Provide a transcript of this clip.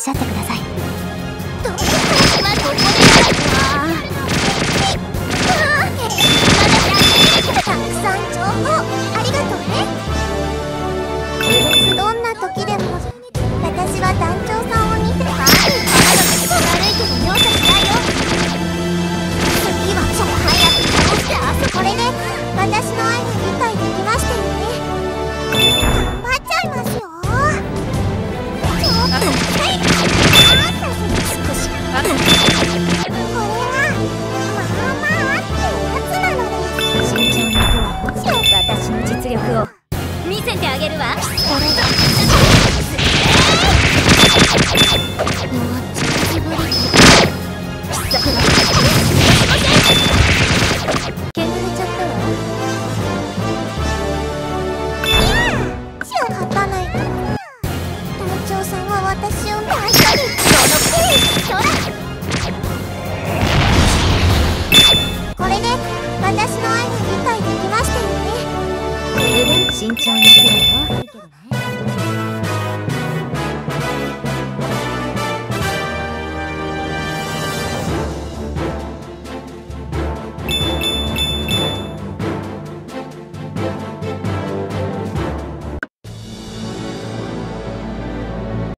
しゃってください。どうして今ここであたくさん情報ありがとうねどんな時でも私は団長さんを見てば悪いけど容赦しないよ次はちょっと早く倒してあそこれで私のげるわ。これが削れちゃったわ。仕方ないにそのこれで私の愛が理解でき慎重にするといいけどね